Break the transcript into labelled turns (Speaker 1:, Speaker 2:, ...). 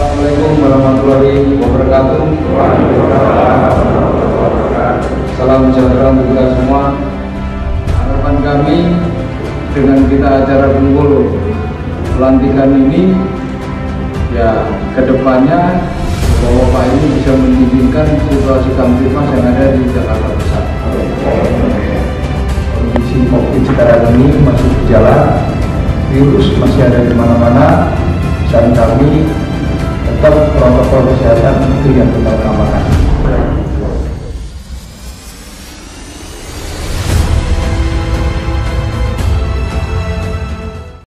Speaker 1: Assalamualaikum warahmatullahi wabarakatuh. Salam sejahtera untuk kita semua. Harapan kami dengan kita acara Bengkulu pelantikan ini ya ke depannya bahwa Pak ini bisa mendinginkan situasi kamtipmas yang ada di Jakarta Pusat. Kondisi COVID sekarang ini masih berjalan, virus masih ada di mana-mana, protokol kesehatan itu yang kita.